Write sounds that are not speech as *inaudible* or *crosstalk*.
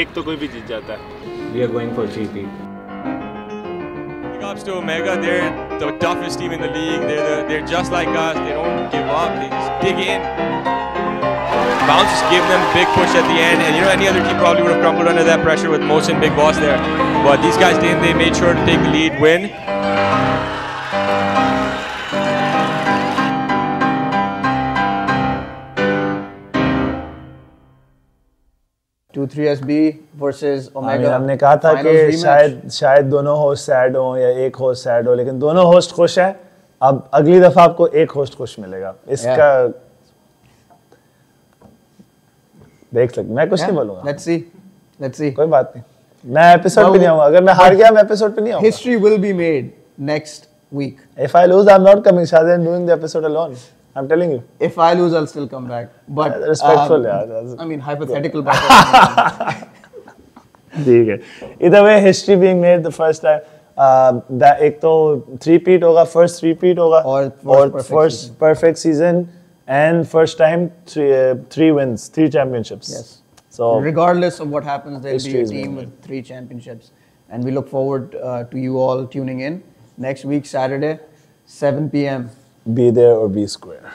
एक तो कोई भी जीत जाता है we are Props to Omega, they're the toughest team in the league. They're, the, they're just like us, they don't give up, they just dig in. Bounce just gave them a big push at the end, and you know, any other team probably would have crumbled under that pressure with Mosin Big Boss there. But these guys didn't, they made sure to take the lead, win. Two three S B versus Omega हमने कहा था कि शायद शायद दोनों host sad हो या एक होस्ट सैड हो लेकिन दोनों होस्ट खुश हैं। अब अगली दफ़ा आपको एक होस्ट खुश मिलेगा। इसका देख सकते मैं कुछ नहीं बोलूँगा। लेट्स सी लेट्स सी कोई बात नहीं। मैं एपिसोड पे नहीं आऊँगा। अगर मैं हार गया मैं एपिसोड पे नहीं आऊँगा। History will be made next week If I lose, I'm not coming. Shahzad and doing the episode alone. I'm telling you. If I lose, I'll still come back. But Respectful, um, yeah, that's- I mean, hypothetical. but- *laughs* ठीक है either way history being made the first time uh, that एक तो three peat होगा first three peat होगा और first और perfect first season. perfect season and first time three, uh, three wins three championships Yes. so regardless of what happens, there'll be History a is team being with three championships, and we look forward uh, to you all tuning in next week Saturday, 7 p.m. be there or be square